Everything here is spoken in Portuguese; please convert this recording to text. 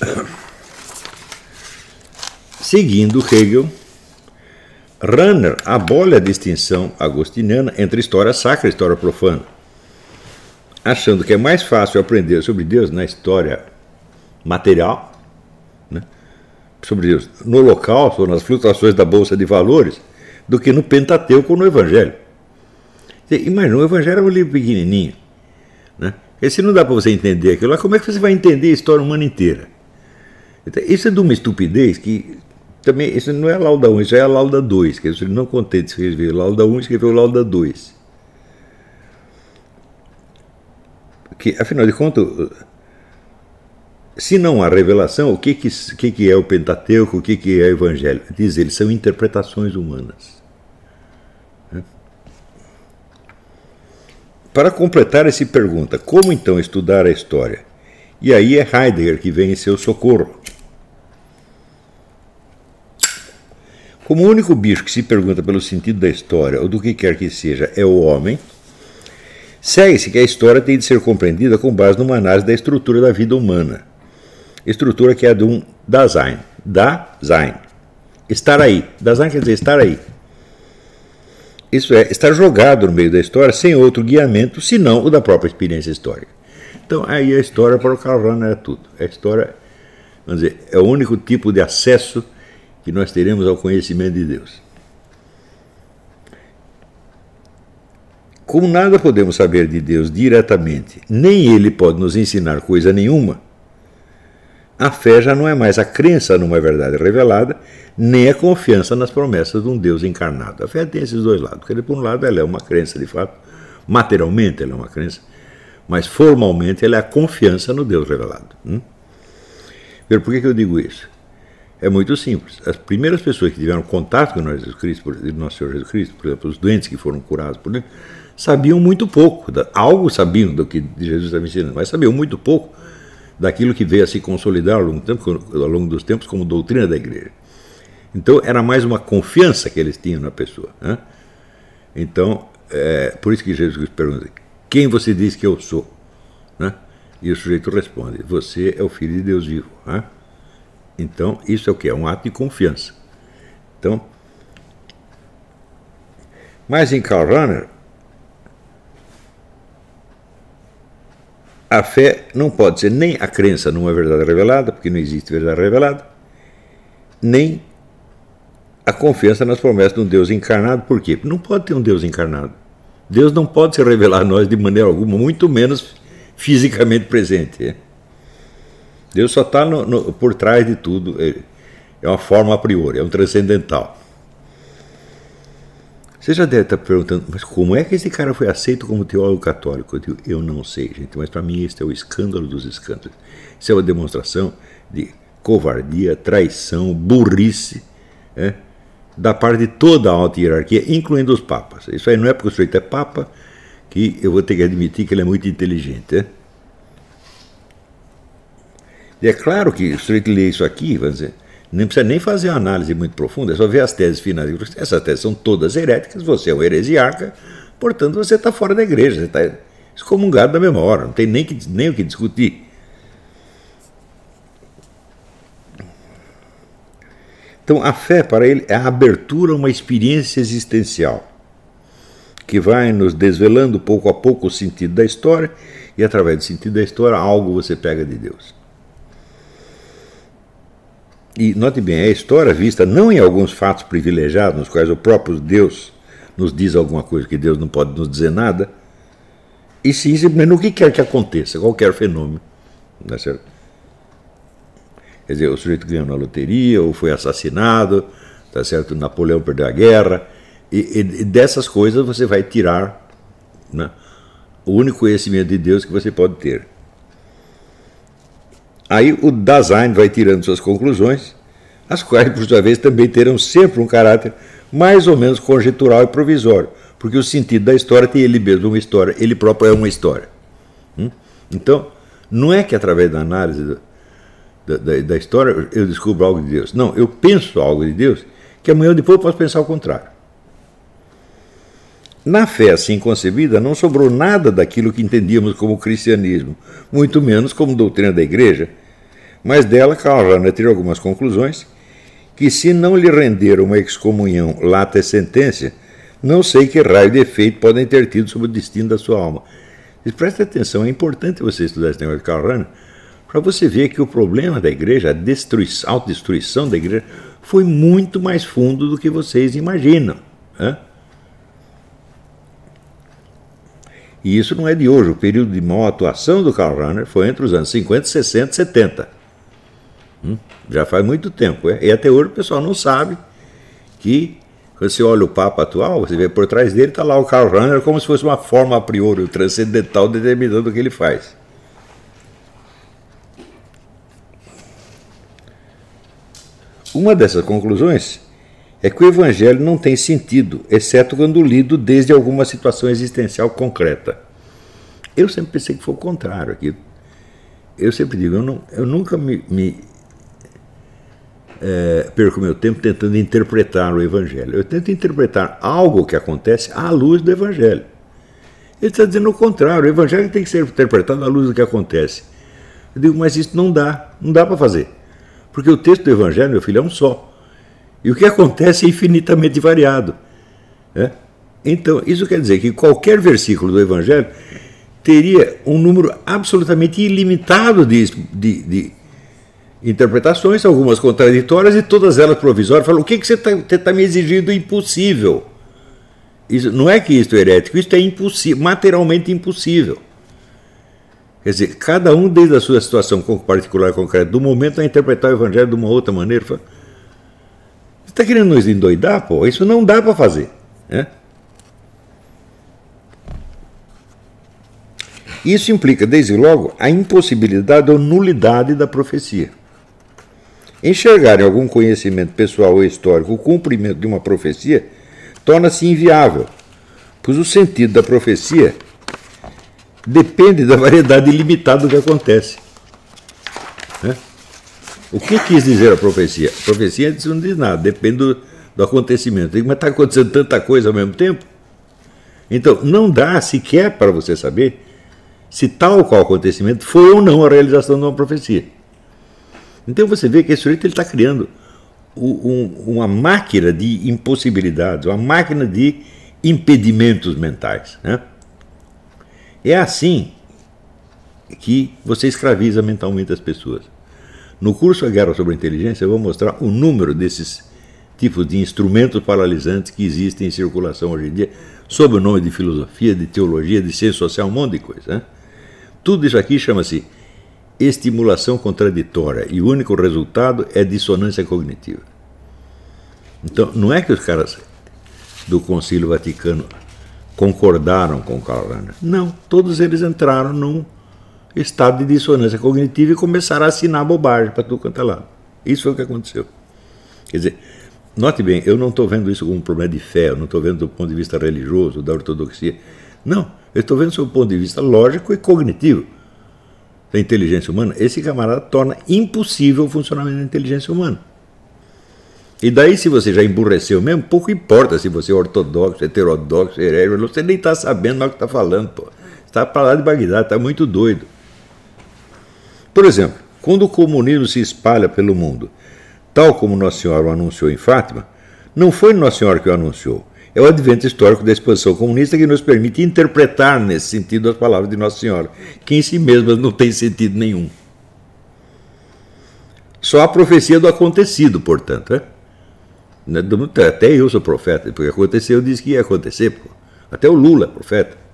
Seguindo Hegel, Runner abole a distinção agostiniana entre história sacra e história profana, achando que é mais fácil aprender sobre Deus na história material, né, sobre Deus no local, ou nas flutuações da bolsa de valores, do que no Pentateuco ou no Evangelho. Imagina, o Evangelho é um livro pequenininho. Né? E se não dá para você entender aquilo lá, como é que você vai entender a história humana inteira? Então, isso é de uma estupidez que também, isso não é a lauda 1, isso é a lauda 2, que ele não contente escrever lauda 1, escreveu lauda 2. Que, afinal de contas, se não há revelação, o que, que, que, que é o Pentateuco, o que, que é o Evangelho? Diz ele, são interpretações humanas. Para completar esse pergunta, como então estudar a história? E aí é Heidegger que vem em seu socorro. Como o único bicho que se pergunta pelo sentido da história ou do que quer que seja é o homem, segue-se que a história tem de ser compreendida com base numa análise da estrutura da vida humana. Estrutura que é de um Dasein. Dasein. Estar aí. Dasein quer dizer estar aí. Isso é, estar jogado no meio da história sem outro guiamento senão o da própria experiência histórica. Então, aí a história para o Karl Rahner é tudo. A história, vamos dizer, é o único tipo de acesso que nós teremos ao conhecimento de Deus. Como nada podemos saber de Deus diretamente, nem Ele pode nos ensinar coisa nenhuma, a fé já não é mais a crença numa verdade revelada, nem a confiança nas promessas de um Deus encarnado. A fé tem esses dois lados. Porque, por um lado, ela é uma crença de fato, materialmente ela é uma crença, mas formalmente ela é a confiança no Deus revelado. Hum? Por que, que eu digo isso? É muito simples. As primeiras pessoas que tiveram contato com nós, Jesus Cristo, por, nosso Senhor Jesus Cristo, por exemplo, os doentes que foram curados por ele, sabiam muito pouco. Algo sabiam do que Jesus estava ensinando, mas sabiam muito pouco daquilo que veio a se consolidar ao longo, tempo, ao longo dos tempos como doutrina da igreja. Então, era mais uma confiança que eles tinham na pessoa. Né? Então, é, por isso que Jesus pergunta: Quem você diz que eu sou? Né? E o sujeito responde: Você é o filho de Deus vivo. Né? Então, isso é o que? É um ato de confiança. Então, mas em Karl Rahner, a fé não pode ser nem a crença numa verdade revelada, porque não existe verdade revelada, nem a confiança nas promessas de um Deus encarnado. Por quê? Não pode ter um Deus encarnado. Deus não pode se revelar a nós de maneira alguma, muito menos fisicamente presente. Deus só está por trás de tudo. É uma forma a priori, é um transcendental. Você já deve estar perguntando, mas como é que esse cara foi aceito como teólogo católico? Eu digo, eu não sei, gente, mas para mim este é o escândalo dos escândalos. Isso é uma demonstração de covardia, traição, burrice é, da parte de toda a alta hierarquia, incluindo os papas. Isso aí não é porque o sujeito é papa que eu vou ter que admitir que ele é muito inteligente. É? E é claro que o sujeito lê isso aqui, vamos dizer, não precisa nem fazer uma análise muito profunda, é só ver as teses finais. Essas teses são todas heréticas, você é um heresiarca, portanto você está fora da igreja, você está excomungado da mesma hora, não tem nem, que, nem o que discutir. Então a fé para ele é a abertura a uma experiência existencial que vai nos desvelando pouco a pouco o sentido da história e através do sentido da história algo você pega de Deus. E note bem, é a história vista não em alguns fatos privilegiados, nos quais o próprio Deus nos diz alguma coisa que Deus não pode nos dizer nada, e sim simplesmente no que quer que aconteça, qualquer fenômeno. Não é certo? Quer dizer, o sujeito ganhou na loteria, ou foi assassinado, tá certo? Napoleão perdeu a guerra, e, e dessas coisas você vai tirar né, o único conhecimento de Deus que você pode ter. Aí o Dasein vai tirando suas conclusões, as quais, por sua vez, também terão sempre um caráter mais ou menos conjetural e provisório, porque o sentido da história tem ele mesmo uma história, ele próprio é uma história. Hum? Então, não é que através da análise da, da, da, história eu descubro algo de Deus. Não, eu penso algo de Deus que amanhã ou depois eu posso pensar o contrário. Na fé assim concebida, não sobrou nada daquilo que entendíamos como cristianismo, muito menos como doutrina da igreja, Mas dela, Karl Rahner tira algumas conclusões que, se não lhe render uma excomunhão lata sentença, não sei que raio de efeito podem ter tido sobre o destino da sua alma. Mas preste atenção, é importante você estudar esse negócio de Rahner, para você ver que o problema da igreja, a autodestruição da igreja, foi muito mais fundo do que vocês imaginam. Né? E isso não é de hoje. O período de maior atuação do Karl Rahner foi entre os anos 50, 60 e 70. Hum? Já faz muito tempo. É? E até hoje o pessoal não sabe que, quando você olha o Papa atual, você vê por trás dele está lá o Karl Rahner como se fosse uma forma a priori, transcendental determinando o que ele faz. Uma dessas conclusões é que o Evangelho não tem sentido, exceto quando lido desde alguma situação existencial concreta. Eu sempre pensei que foi o contrário. Aqui. Eu sempre digo, eu, não, eu nunca me, me é, perco meu tempo tentando interpretar o Evangelho. Eu tento interpretar algo que acontece à luz do Evangelho. Ele está dizendo o contrário, o Evangelho tem que ser interpretado à luz do que acontece. Eu digo, mas isso não dá, não dá para fazer. Porque o texto do Evangelho, meu filho, é um só. E o que acontece é infinitamente variado. Né? Então, isso quer dizer que qualquer versículo do Evangelho teria um número absolutamente ilimitado de, de, de interpretações, algumas contraditórias e todas elas provisórias. Fala, o que, que você está tá me exigindo impossível? Isso, não é que isto é herético, isto é impossível, materialmente impossível. Quer dizer, cada um, desde a sua situação particular concreta, do momento a interpretar o evangelho de uma outra maneira, fala, está querendo nos endoidar, pô? Isso não dá para fazer. Né? Isso implica, desde logo, a impossibilidade ou nulidade da profecia. Enxergar em algum conhecimento pessoal ou histórico o cumprimento de uma profecia torna-se inviável, pois o sentido da profecia depende da variedade ilimitada do que acontece. Né? O que quis dizer a profecia? A profecia não diz nada, depende do, do acontecimento. Mas está acontecendo tanta coisa ao mesmo tempo? Então, não dá sequer para você saber se tal qual acontecimento foi ou não a realização de uma profecia. Então você vê que esse sujeito está criando um, uma máquina de impossibilidades, uma máquina de impedimentos mentais. Né? É assim que você escraviza mentalmente as pessoas. No curso A Guerra sobre a Inteligência, eu vou mostrar o número desses tipos de instrumentos paralisantes que existem em circulação hoje em dia, sob o nome de filosofia, de teologia, de ciência social, um monte de coisa. Né? Tudo isso aqui chama-se estimulação contraditória e o único resultado é dissonância cognitiva. Então, não é que os caras do Concílio Vaticano concordaram com Karl Rahner. Não, todos eles entraram num estado de dissonância cognitiva e começaram a assinar bobagem para tudo quanto é lado. Isso foi o que aconteceu. Quer dizer, note bem, eu não estou vendo isso como um problema de fé, eu não estou vendo do ponto de vista religioso, da ortodoxia. Não, eu estou vendo do ponto de vista lógico e cognitivo da inteligência humana. Esse camarada torna impossível o funcionamento da inteligência humana. E daí, se você já emburreceu mesmo, pouco importa se você é ortodoxo, heterodoxo, herege, você nem está sabendo o que está falando, pô. Está para lá de Bagdá, está muito doido. Por exemplo, quando o comunismo se espalha pelo mundo, tal como Nossa Senhora o anunciou em Fátima, não foi Nossa Senhora que o anunciou. É o advento histórico da exposição comunista que nos permite interpretar nesse sentido as palavras de Nossa Senhora, que em si mesmas não tem sentido nenhum. Só a profecia do acontecido, portanto. É? Né, até eu sou profeta, porque aconteceu, eu disse que ia acontecer. Pô. Até o Lula é profeta.